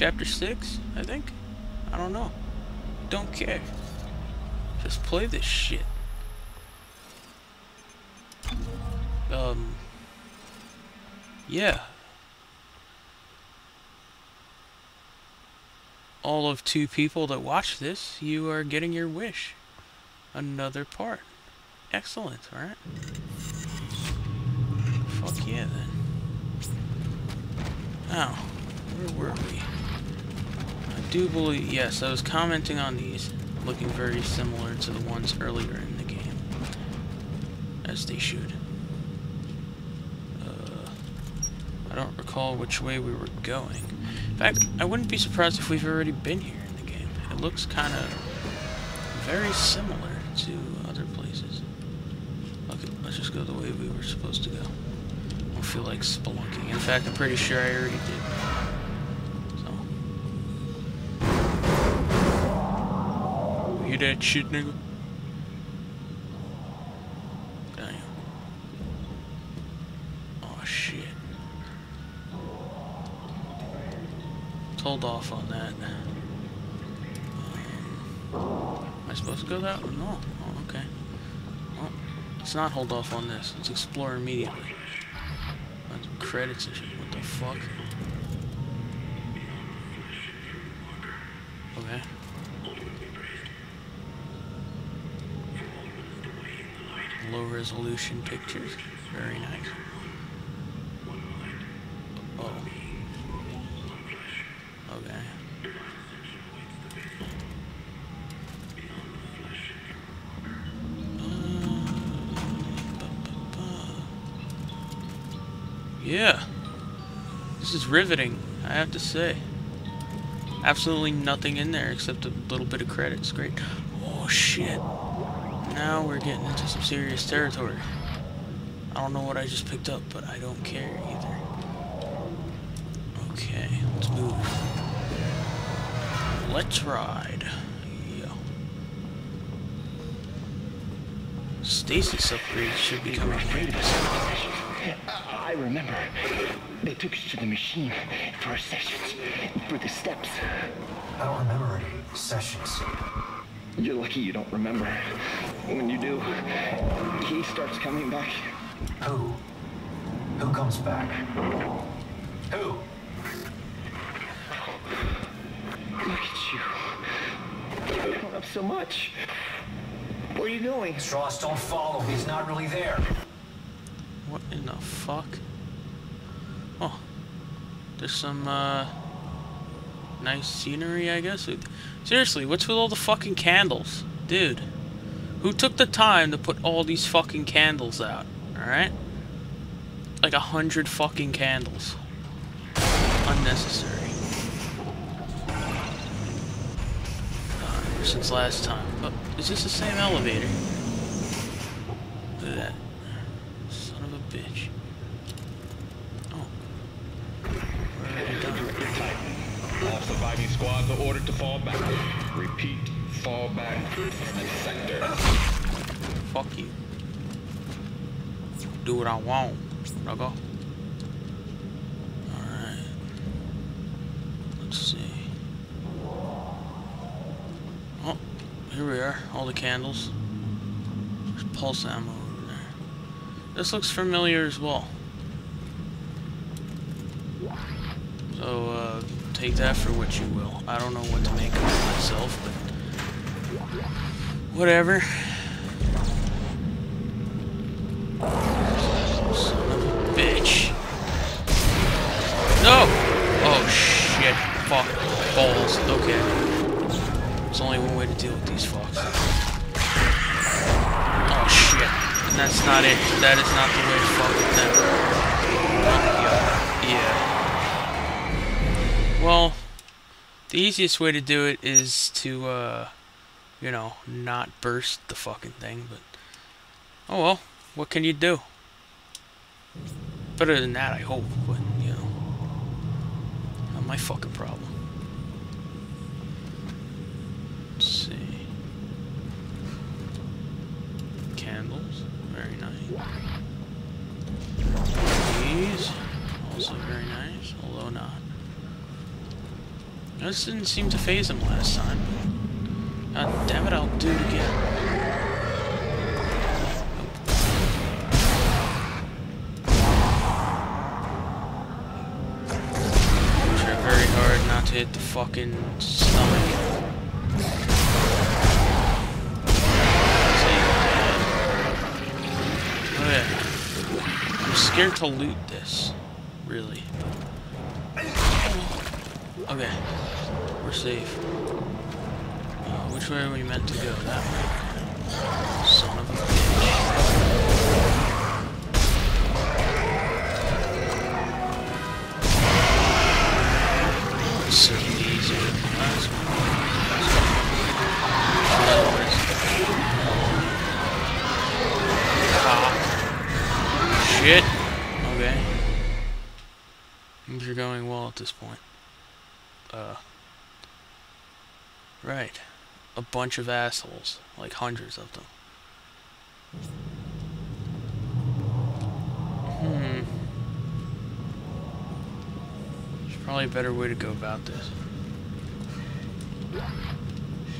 chapter 6, I think? I don't know. Don't care. Just play this shit. Um, yeah. All of two people that watch this, you are getting your wish. Another part. Excellent, alright? Fuck yeah, then. Now, where were we? Do believe, yes, I was commenting on these, looking very similar to the ones earlier in the game. As they should. Uh, I don't recall which way we were going. In fact, I wouldn't be surprised if we've already been here in the game. It looks kind of very similar to other places. Okay, let's just go the way we were supposed to go. I don't feel like spelunking. In fact, I'm pretty sure I already did. That shit, nigga? Damn. Oh, shit. Hold off on that. Um, am I supposed to go that way? No. Oh, okay. Well, let's not hold off on this. Let's explore immediately. Credits and shit. What the fuck? Okay. Low resolution pictures. Very nice. Oh. Okay. Yeah. This is riveting, I have to say. Absolutely nothing in there except a little bit of credits. Great. Oh, shit. Now we're getting into some serious territory. I don't know what I just picked up, but I don't care either. Okay, let's move. Let's ride. Yeah. Stasis upgrades should be coming later. I remember. They took us to the machine for our sessions, for the steps. I don't remember any sessions. You're lucky you don't remember. When you do, he starts coming back. Who? Who comes back? Who? Look at you. You've grown up so much. Where are you going? Stross, don't follow. He's not really there. What in the fuck? Oh. There's some, uh... Nice scenery, I guess? Seriously, what's with all the fucking candles? Dude. Who took the time to put all these fucking candles out? Alright? Like a hundred fucking candles. Unnecessary. Since last time. Oh, is this the same elevator? Look at that. Son of a bitch. Oh. Surviving squads are ordered to fall back. Repeat, fall back in the sector. Fuck you. Do what I want, nigga. Alright. Let's see. Oh, here we are. All the candles. There's pulse ammo over there. This looks familiar as well. So, uh, take that for what you will. I don't know what to make of it myself, but... Whatever. Bitch. No! Oh shit. Fuck. Balls. Okay. There's only one way to deal with these fucks. Oh shit. And that's not it. That is not the way to fuck with them. Yeah. Well, the easiest way to do it is to, uh, you know, not burst the fucking thing, but... Oh well. What can you do? Better than that, I hope, but, you know. Not my fucking problem. Let's see. Candles. Very nice. These. Also very nice, although not. This didn't seem to phase him last time. God damn it, I'll do it again. Try very hard not to hit the fucking stomach. Uh, oh yeah. I'm scared to loot this. Really. Okay. We're safe. Which way are we meant to go? That way? Son of a bitch. Bunch of assholes. Like hundreds of them. Hmm. There's probably a better way to go about this.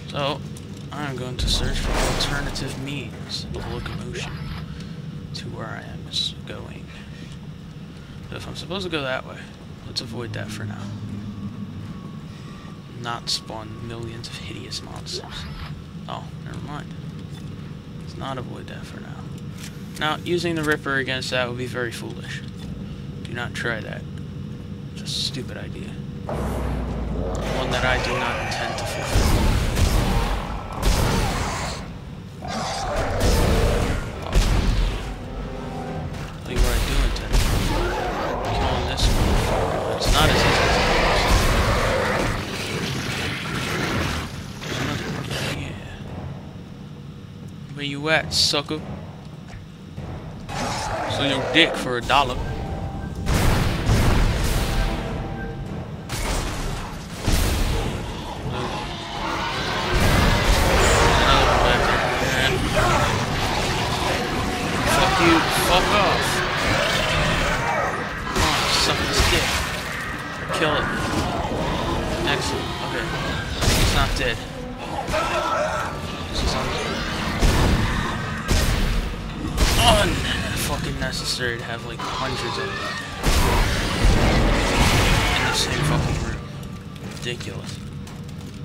So, I'm going to search for alternative means of locomotion to where I am going. So if I'm supposed to go that way, let's avoid that for now. Not spawn millions of hideous monsters. Oh, never mind. Let's not avoid that for now. Now, using the Ripper against that would be very foolish. Do not try that. It's a stupid idea. One that I do not intend to fulfill. Where you at, sucker? So your dick for a dollar. Hundreds of them in the same fucking room. Ridiculous.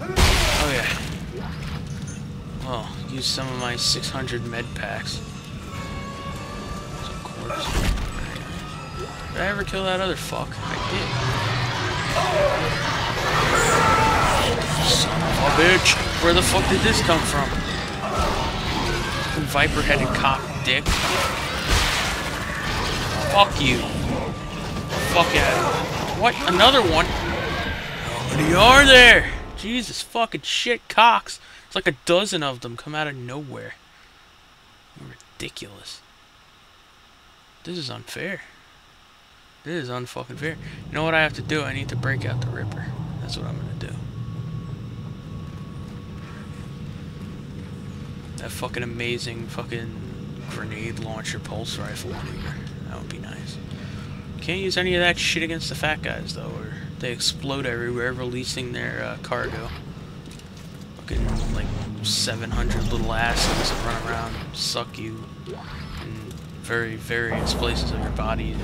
Oh yeah. Well, use some of my 600 med packs. Did I ever kill that other fuck? I did. Son of a bitch. Where the fuck did this come from? Viper-headed cock dick. Fuck you. Fuck out. What? Another one? How many are there? Jesus fucking shit, cocks. It's like a dozen of them come out of nowhere. Ridiculous. This is unfair. This is unfucking fair. You know what I have to do? I need to break out the Ripper. That's what I'm gonna do. That fucking amazing fucking grenade launcher pulse rifle. That would be nice. Can't use any of that shit against the fat guys though, or they explode everywhere, releasing their uh, cargo. Fucking like 700 little asses that run around, suck you in very various places of your body,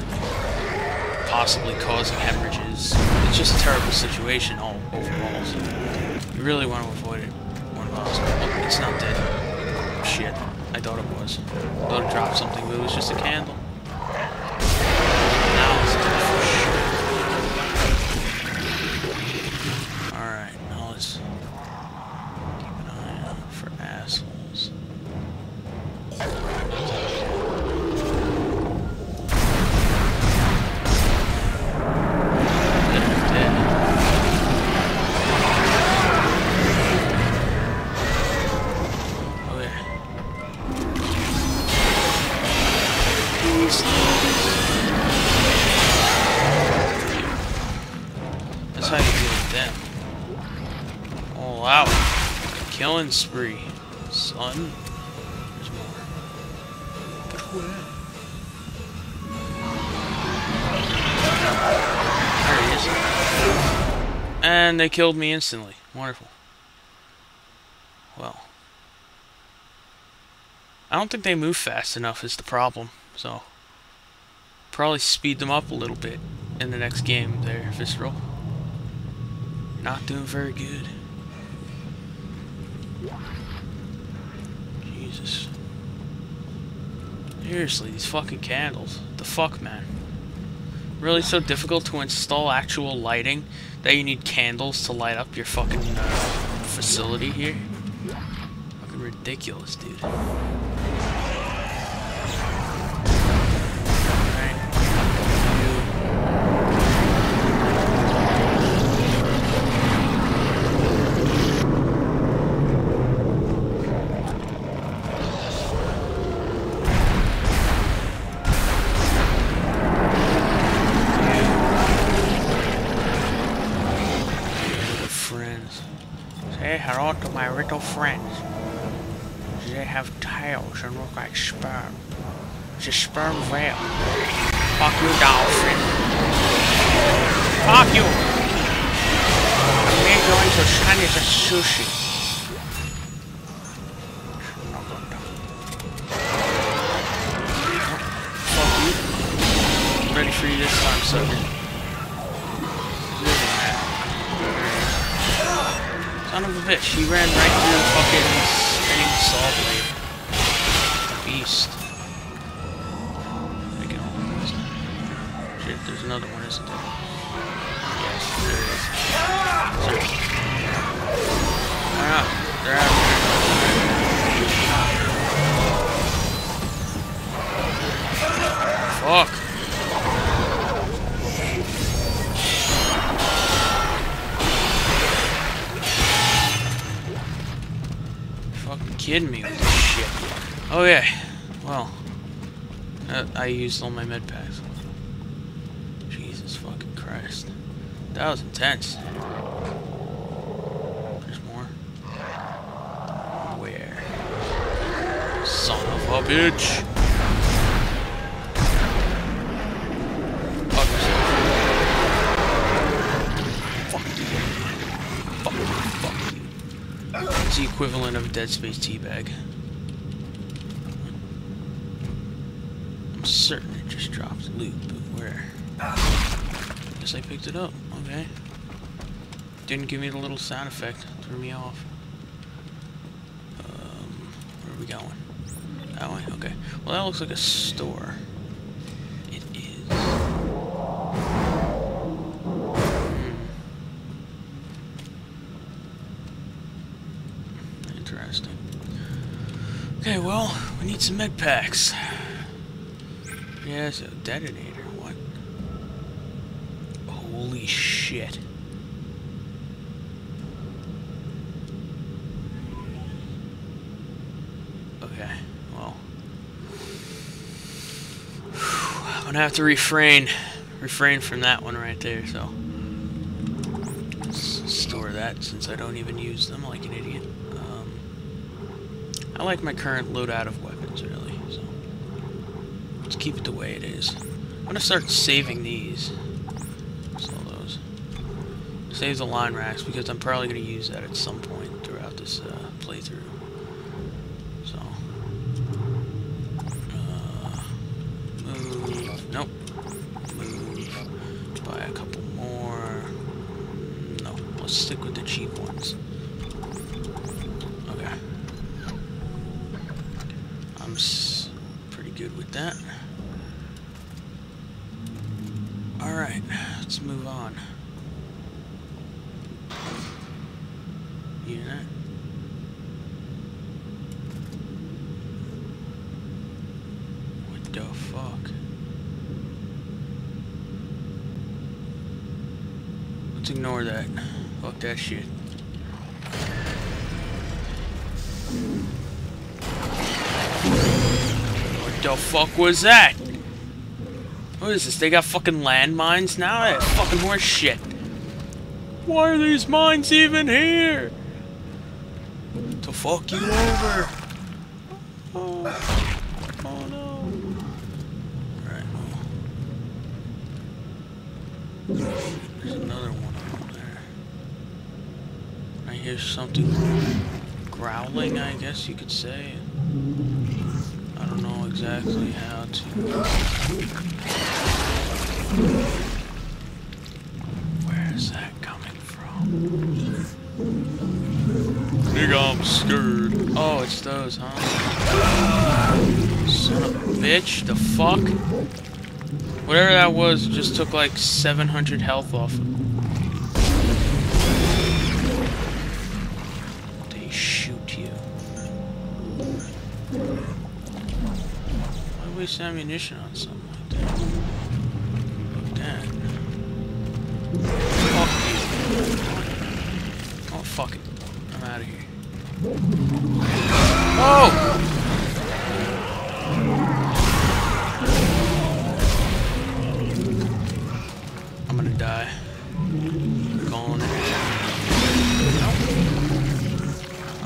possibly causing hemorrhages. It's just a terrible situation all overall. So you really want to avoid it when possible. Oh, it's not dead. Shit. I thought it was. I thought it dropped something, but it was just a candle. Killing spree. Son. There's more. There he is. And they killed me instantly. Wonderful. Well. I don't think they move fast enough is the problem, so... Probably speed them up a little bit in the next game there, Visceral. Not doing very good. Jesus. Seriously, these fucking candles. The fuck, man? Really so difficult to install actual lighting that you need candles to light up your fucking uh, facility here? Fucking ridiculous, dude. Friends. They have tails and look like sperm. It's a sperm whale. Fuck you, dolphin. Fuck you! I made you into shiny as a sushi. Son of a bitch, he ran right through the fucking spinning saw blade. Beast. Making all the. Shit, there's another one, isn't there? Yes, there is. Sir. Ah, they're out there. Fuck. Kidding me with this shit. Oh yeah, well, I used all my med packs. Jesus fucking Christ. That was intense. There's more. Where? Son of a bitch. Fuck. Fuck. Fuck. Fuck. It's the equivalent of a Dead Space teabag. I'm certain it just dropped loot, but where? Guess I picked it up. Okay. Didn't give me the little sound effect. Threw me off. Um, where are we going? That way? Okay. Well, that looks like a store. Need some med packs. Yeah, so detonator. What? Holy shit. Okay, well. I'm gonna have to refrain refrain from that one right there, so S- store that since I don't even use them like an idiot. Um, I like my current loadout of weapons really, so let's keep it the way it is. I'm gonna start saving these. Sell those. Save the line racks because I'm probably gonna use that at some point throughout this uh, playthrough. So. Uh, move. Nope. Move. Buy a couple more. No. Let's stick with the cheap ones. Okay. I'm s pretty good with that. Alright, let's move on. You hear that? What the fuck? Let's ignore that. Fuck that shit. What the fuck was that? What is this? They got fucking landmines now? That fucking horse shit. Why are these mines even here? To fuck you over. Oh, oh no. Alright. There's another one over there. Here's something growling, I guess you could say. I don't know exactly how to... Where is that coming from? Nigga, I'm scared. Oh, it's those, huh? Son of a bitch, the fuck? Whatever that was, just took like 700 health off. They waste ammunition on something like. Fuck oh, you. Oh, fuck it. I'm out of here. Oh!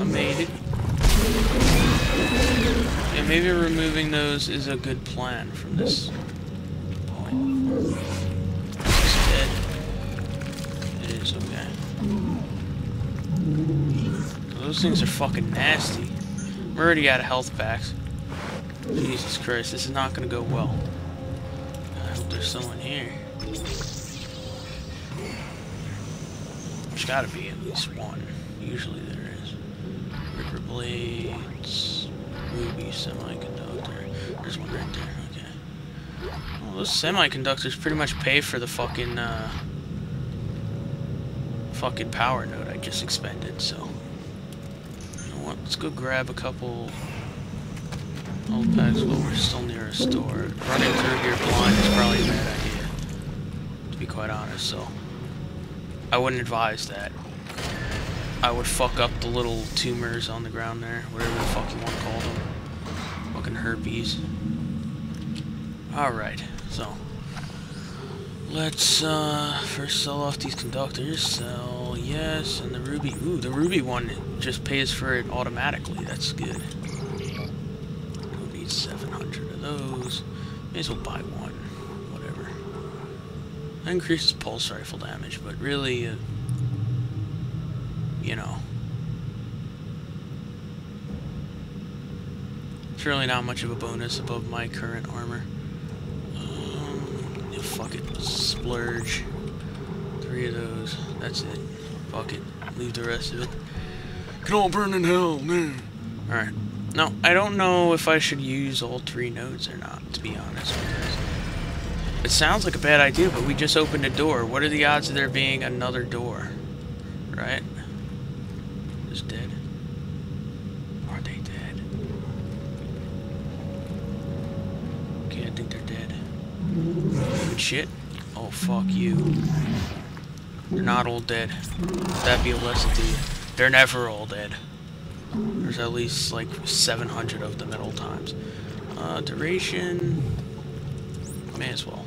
Made it. Maybe removing those is a good plan from this point. It's dead. It is okay. Those things are fucking nasty. I'm already out of health packs. Jesus Christ, this is not gonna go well. I hope there's someone here. There's gotta be at least one. Usually there is. Ripper blades, ruby semiconductor. There's one right there, okay. Well, those semiconductors pretty much pay for the fucking, uh, fucking power node I just expended, so. You know what, let's go grab a couple old packs while we're still near a store. Running through here blind is probably a bad idea, to be quite honest, so. I wouldn't advise that. I would fuck up the little tumors on the ground there, whatever the fuck you want to call them. Fucking herpes. Alright, so. Let's uh, first sell off these conductors. Sell, yes, and the ruby. Ooh, the ruby one just pays for it automatically. That's good. We'll need 700 of those. May as well buy one. Whatever. That increases pulse rifle damage, but really, uh, you know. It's really not much of a bonus above my current armor. Um, fuck it. Splurge. Three of those. That's it. Fuck it. Leave the rest of it. Can all burn in hell, man. Alright. No, I don't know if I should use all three nodes or not, to be honest. It sounds like a bad idea, but we just opened a door. What are the odds of there being another door? Right? Just dead. Are they dead? Okay, I think they're dead. Good shit. Oh, fuck you. They're not all dead. That'd be a lesson to you. They're never all dead. There's at least like 700 of them at all times. Uh, duration. May as well.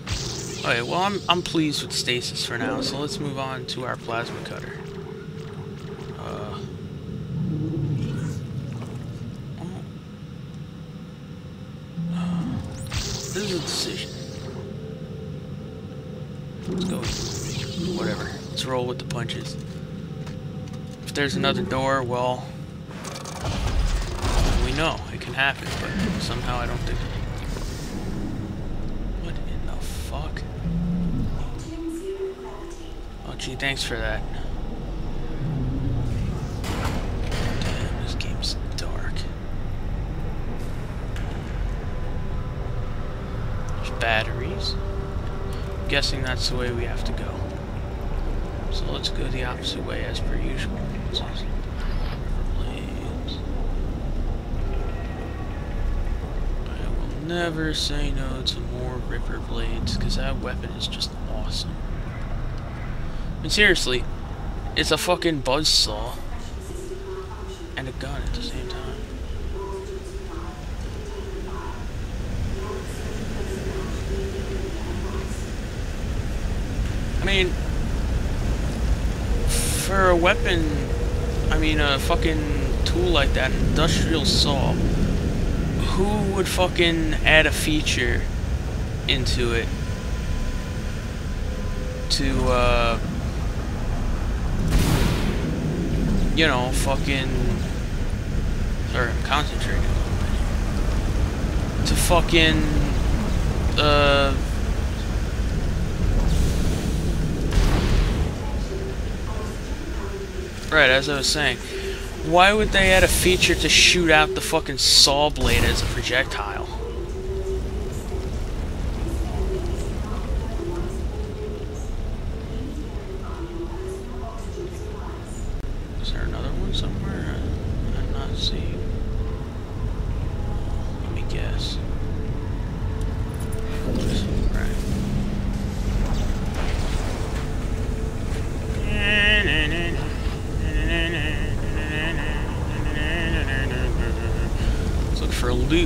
Okay, well I'm I'm pleased with stasis for now, so let's move on to our plasma cutter. Roll with the punches. If there's another door, well, we know it can happen, but somehow I don't think. What in the fuck? Oh, gee, thanks for that. Damn, this game's dark. Batteries. I'm guessing that's the way we have to go. So let's go the opposite way as per usual. Blades. I will never say no to more Ripper Blades, because that weapon is just awesome. And seriously, it's a fucking buzzsaw and a gun at the same time. I mean, for a weapon, I mean a fucking tool like that, industrial saw, who would fucking add a feature into it to, uh, you know, fucking. Sorry, I'm concentrating. To fucking. Uh. Right, as I was saying, why would they add a feature to shoot out the fucking saw blade as a projectile?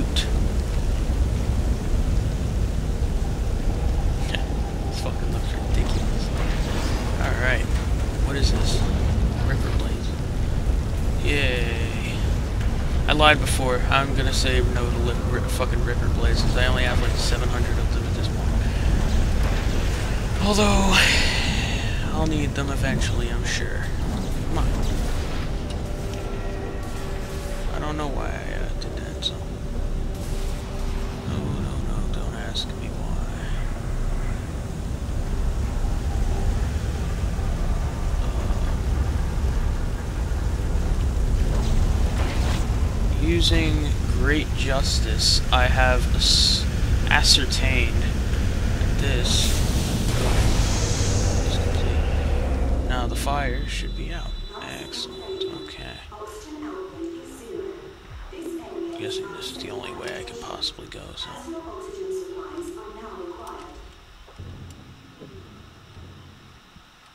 This fucking looks ridiculous. Alright. What is this? Ripper blades. Yay. I lied before. I'm gonna say no to li- fucking Ripper blades since I only have like 700 of them at this point. Although, I'll need them eventually, I'm sure. Come on. I don't know why I uh, did that, so. No, no, no, don't ask me why. Using great justice, I have ascertained this. Now the fire should be out. Excellent. Okay. I'm guessing this is the only way I can possibly go, so.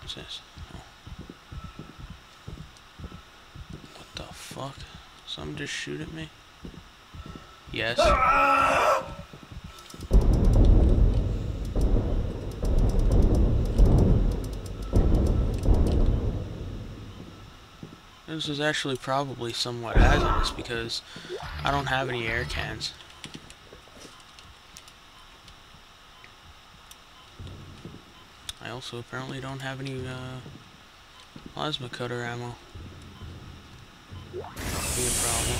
What's this? Oh. What the fuck? Some just shoot at me? Yes. This is actually probably somewhat hazardous because I don't have any air cans. I also apparently don't have any uh, plasma cutter ammo. Be a problem.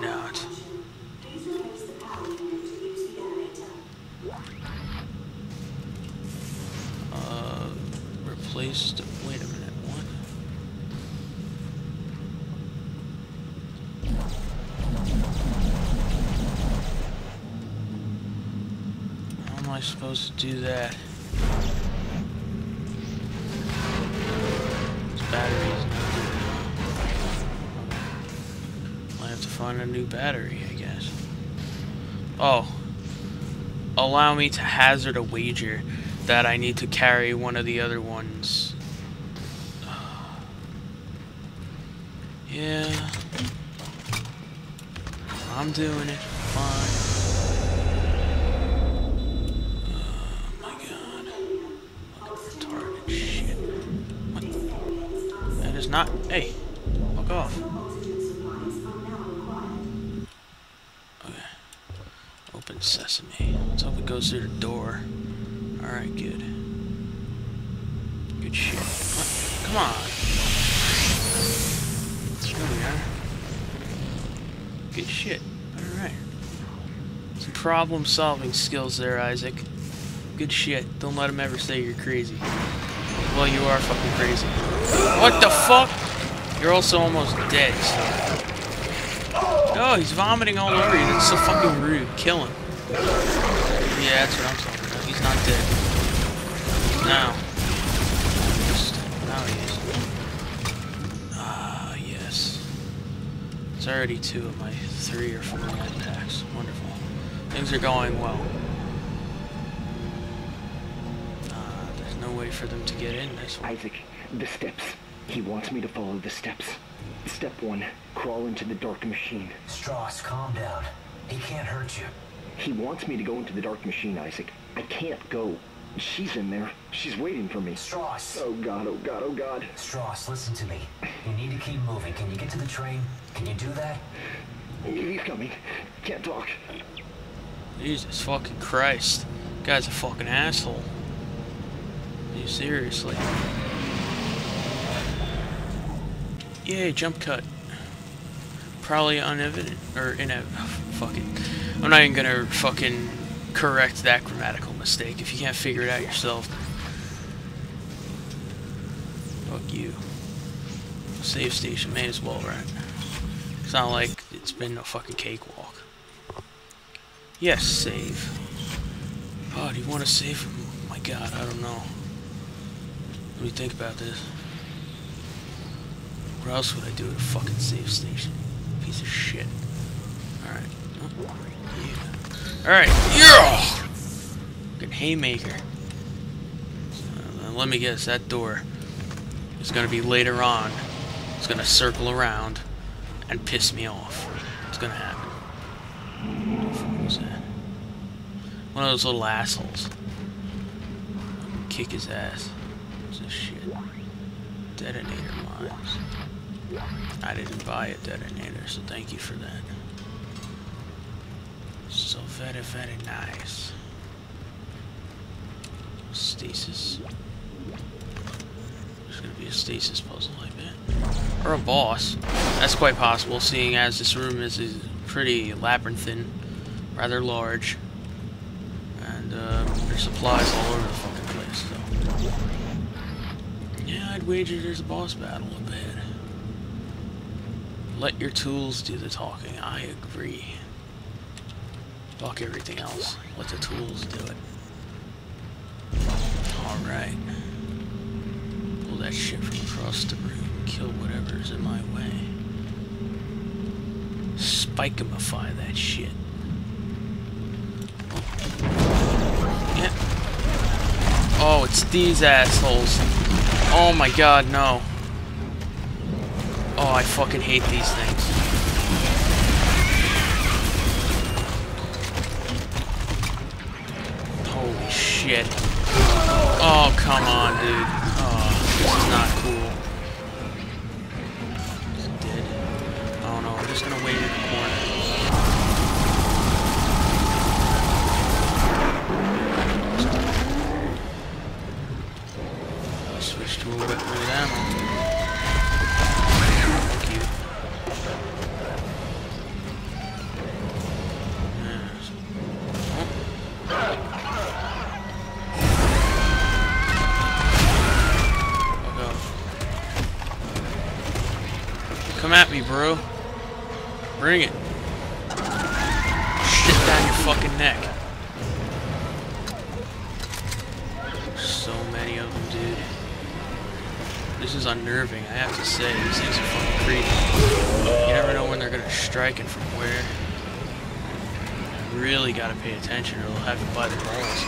Not. Uh, replaced. Wait a minute. What? How am I supposed to do that? This battery's find a new battery, I guess. Oh. Allow me to hazard a wager that I need to carry one of the other ones. Yeah. I'm doing it. Fine. Oh my goes through the door. Alright, good. Good shit. Come on. There we are. Good shit. Alright. Some problem solving skills there, Isaac. Good shit. Don't let him ever say you're crazy. Well, you are fucking crazy. What the fuck? You're also almost dead, so. Oh, he's vomiting all over you. That's so fucking rude. Kill him. Yeah, that's what I'm talking about. He's not dead. Now. Just, now he is. Ah, yes. It's already two of my three or four med packs. Wonderful. Things are going well. Ah, there's no way for them to get in this way. Isaac, the steps. He wants me to follow the steps. Step one, crawl into the dark machine. Stross, calm down. He can't hurt you. He wants me to go into the dark machine, Isaac. I can't go. She's in there. She's waiting for me. Stross! Oh god, oh god, oh god. Stross, listen to me. You need to keep moving. Can you get to the train? Can you do that? He's coming. Can't talk. Jesus fucking Christ. Guy's a fucking asshole. Are you seriously? Yay, jump cut. Probably unevident, or in a fucking. I'm not even gonna fucking correct that grammatical mistake if you can't figure it out yourself. Fuck you. Save station, may as well, right? It's not like it's been a fucking cakewalk. Yes, save. Oh, do you want to save? Oh my god, I don't know. Let me think about this. Where else would I do at a fucking save station? Piece of shit. Alright. Alright. Yeah! Fucking haymaker. Uh, let me guess, that door is gonna be later on. It's gonna circle around and piss me off. It's gonna happen. What was that? One of those little assholes. Kick his ass. What's this shit? Detonator mines. I didn't buy a detonator, so thank you for that. So very, very nice. Stasis. There's gonna be a stasis puzzle, I bet. Or a boss. That's quite possible, seeing as this room is, is pretty labyrinthine, rather large. And uh, there's supplies all over the fucking place, so. Yeah, I'd wager there's a boss battle up ahead. Let your tools do the talking. I agree. Fuck everything else. Let the tools do it. Alright. Pull that shit from across the room. Kill whatever's in my way. Spikeimify that shit. Yeah. Oh, it's these assholes. Oh my god, no. Oh, I fucking hate these things. Shit. Oh, come on, dude. Oh, this is not gotta pay attention or they'll have you by the balls.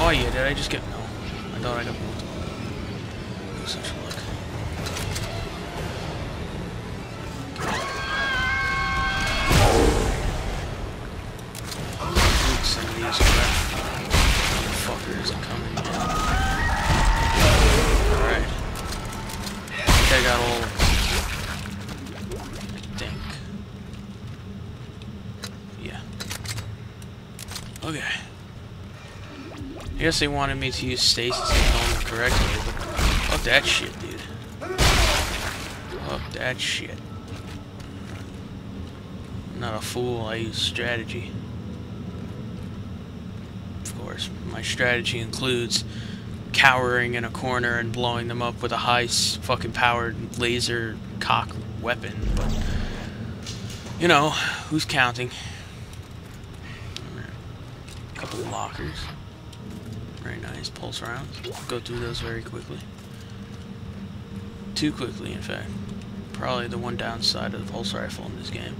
Oh yeah, did I just get... No. I thought I got. Such luck. I guess they wanted me to use stasis to kill them correctly, but fuck that shit, dude. Fuck that shit. I'm not a fool, I use strategy. Of course, my strategy includes cowering in a corner and blowing them up with a high fucking powered laser cock weapon, but you know, who's counting? A couple of lockers. Very nice. Pulse rounds. Go through those very quickly. Too quickly, in fact. Probably the one downside of the pulse rifle in this game.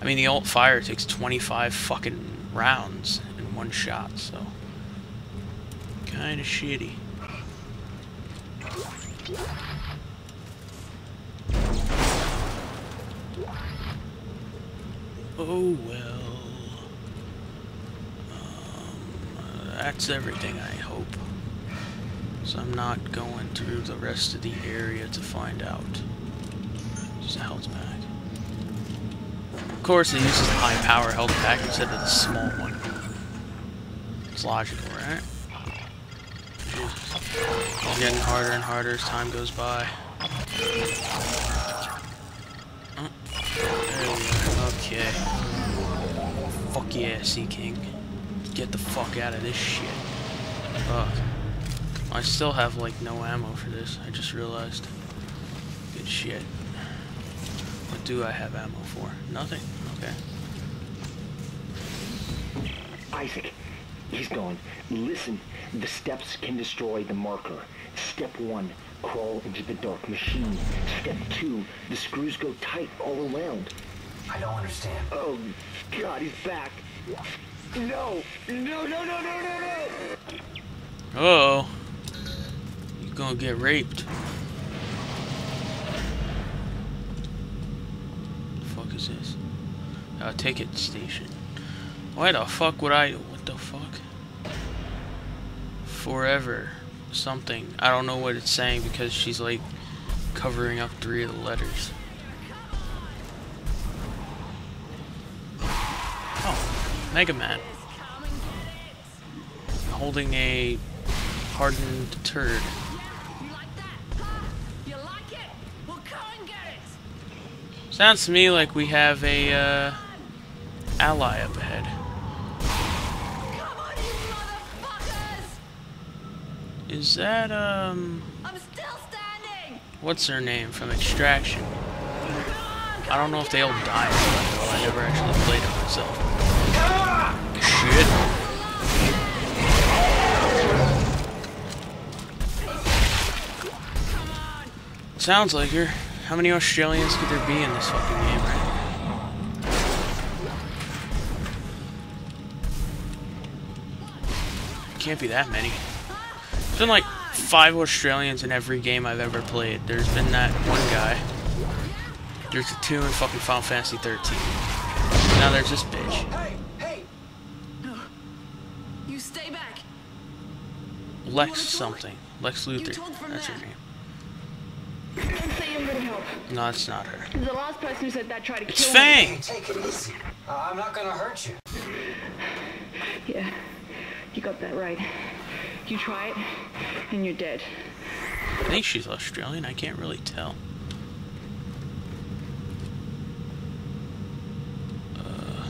I mean, the alt fire takes 25 fucking rounds in one shot, so. Kinda shitty. Oh well. Um, that's everything, I hope. So I'm not going through the rest of the area to find out. Just a health pack. Of course, it uses the high power health pack instead of the small one. It's logical, right? It's getting harder and harder as time goes by. Oh, are. Okay. Fuck yeah, Sea King. Get the fuck out of this shit. Fuck. I still have, like, no ammo for this. I just realized. Good shit. What do I have ammo for? Nothing. Okay. Isaac, he's gone. Listen, the steps can destroy the marker. Step one, crawl into the dark machine. Step two, the screws go tight all around. I don't understand. Oh, God, he's back. No, no, no, no, no, no, no. Uh oh. You're gonna get raped. The fuck is this? Uh, ticket station. Why the fuck would I? What the fuck? Forever. Something. I don't know what it's saying because she's like covering up three of the letters. Mega Man. Holding a hardened turd. Sounds to me like we have a uh, ally up ahead. Is that um what's her name from Extraction? I don't know if they all died. Well, I never actually played it myself. Sounds like her. How many Australians could there be in this fucking game right? Can't be that many. There's been like five Australians in every game I've ever played. There's been that one guy. There's a two in fucking Final Fantasy 13. Now there's this bitch. Hey, hey! You stay back. Lex something. Lex Luthor. That's her name. Don't say I'm gonna help. No, it's not her. The last person who said that tried to It's kill Fang! Hey, take it easy. Uh, I'm not gonna hurt you. Yeah, you got that right. You try it, and you're dead. I think she's Australian. I can't really tell. Uh,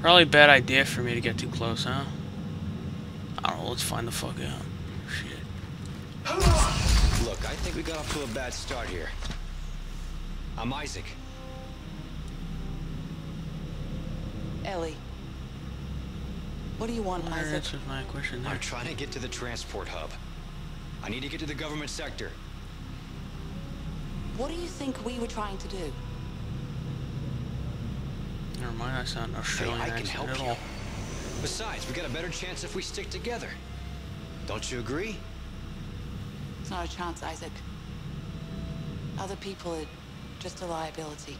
probably a bad idea for me to get too close, huh? I don't know. Let's find the fuck out. Shit. Look, I think we got off to a bad start here. I'm Isaac. Ellie. What do you want, That Isaac? answers my question there. I'm trying to get to the transport hub. I need to get to the government sector. What do you think we were trying to do? Never mind. That's not an Hey, Australian I can accent help at you. all. Besides, we got a better chance if we stick together. Don't you agree? It's not a chance, Isaac. Other people are just a liability.